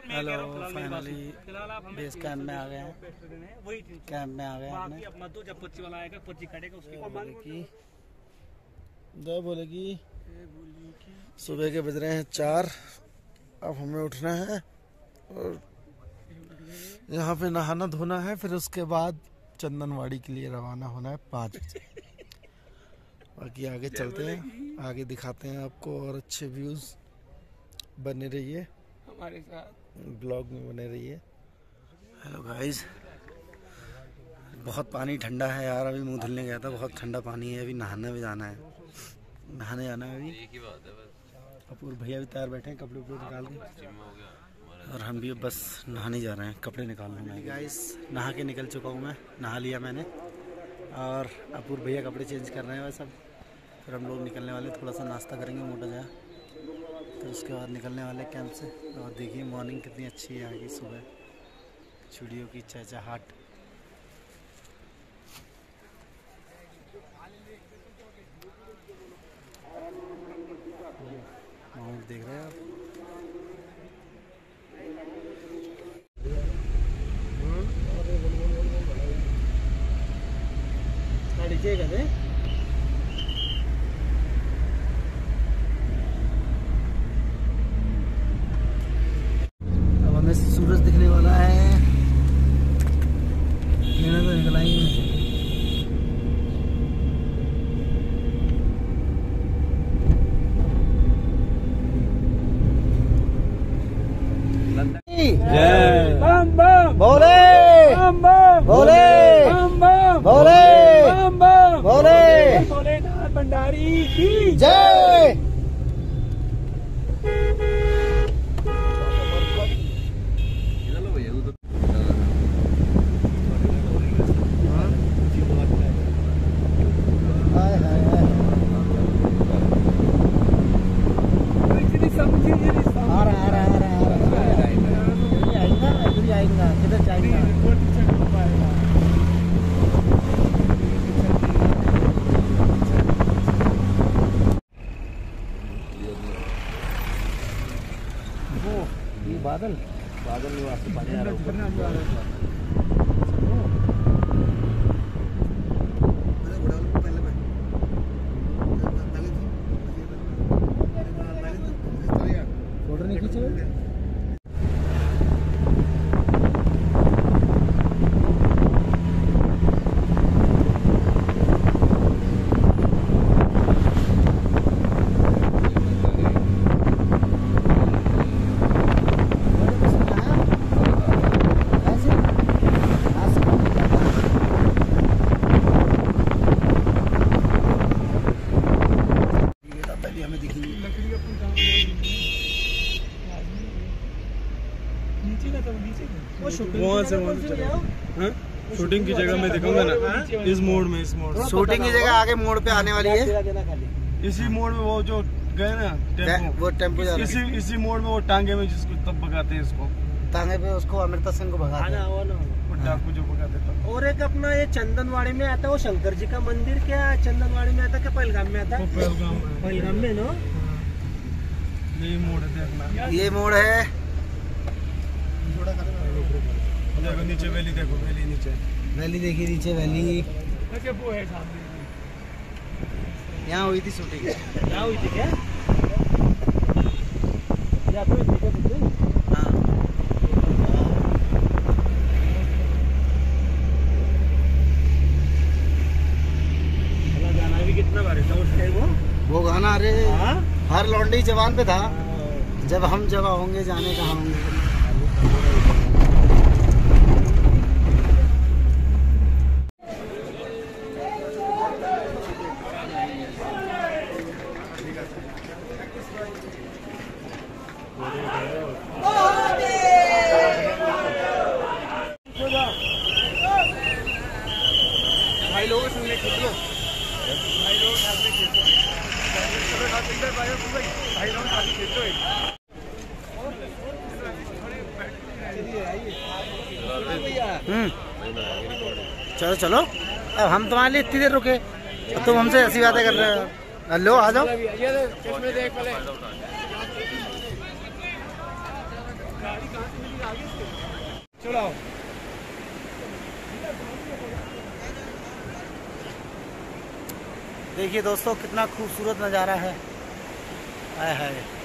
Hello finally base camp में आ गए हैं। कैंप में आ गए हैं दो बोले कि सुबह के बज रहे हैं चार अब हमें उठना है और यहाँ पे नहाना धोना है फिर उसके बाद चंदनवाड़ी के लिए रवाना होना है पाँच बजे। बाकी आगे चलते हैं आगे दिखाते हैं आपको और अच्छे व्यूज़ बने रहिए। हमारे साथ। ब्लॉग में बने रहिए। हेलो गाइस बहुत पानी ठंडा है यार अभी मुँह धुलने गया था बहुत ठंडा पानी है अभी नहाने भी जाना है। नहाने जाना है अभी। एक बात बस। अपूर भैया भी तैयार बैठे हैं कपड़े उपड़े निकाल के। और हम भी बस नहाने जा रहे हैं कपड़े निकाल लूँगा गाइस नहा के निकल चुका हूँ मैं नहा लिया मैंने। और अपूर भैया कपड़े चेंज कर रहे हैं वैसे अब। फिर हम लोग निकलने वाले थोड़ा सा नाश्ता करेंगे मोटा जाए फिर उसके बाद निकलने वाले कैंप से। और देखिए मॉर्निंग कितनी अच्छी है आगे सुबह। चिड़ियों की चहचहाट। माहौल देख रहे हैं आप? गाडीचे का ते अब हमें सूरज दिखने वाला है मैंने तो निकला ही नहीं बम बम बोले बम बम बोले बम बम बोले बम बम बोले भोलेनाथ भंडारी की जय हाय हाय हाय समझी आ रहा आ रहा आ रहा आ रहा इधर ही आएगा इधर ही आएगा किधर जाएगा वो ये बादल। बादल पानी आ रहा है फ़ोटो नहीं खींचे पहले हमें दिखी वहाँ से वहाँ हाँ? शूटिंग की जगह मैं दिखाऊँगा ना। इस मोड़ में इस मोड़। शूटिंग की जगह आगे मोड़ पे आने वाली है। इसी मोड़ में वो जो गए ना टेंपो। वो टेंपो जा इसी इसी मोड़ में वो टांगे में जिसको तब भगाते हैं इसको। है तांगे पे उसको अमृता सिंह को भगा दिया। वो डाकू जो भगाते तब। और एक अपना ये चंदनवाड़ी में आता है वो शंकर जी का मंदिर क्या चंदनवाड़ी में आता है क्या पहलगाम में आता है? पहलगाम में। नो? यही मोड़ है देखना। ये मोड़ है। देखो नीचे वैली देखो वैली नीचे। वैली देखी नीचे वैली वो है सामने। यहाँ हुई थी शूटिंग क्या हुई थी क्या? या तो थी क्या? हाँ। वो? वो गाना अरे हाँ? हर लौंडी जवान पे था। जब हम जब होंगे जाने कहाँ होंगे। हम्म। चलो चलो। अब हम तुम्हारे लिए इतनी देर रुके। तुम हमसे ऐसी बातें कर रहे हो। हेलो, आ जाओ। चलो देखिए दोस्तों कितना खूबसूरत नज़ारा है। आय हाय।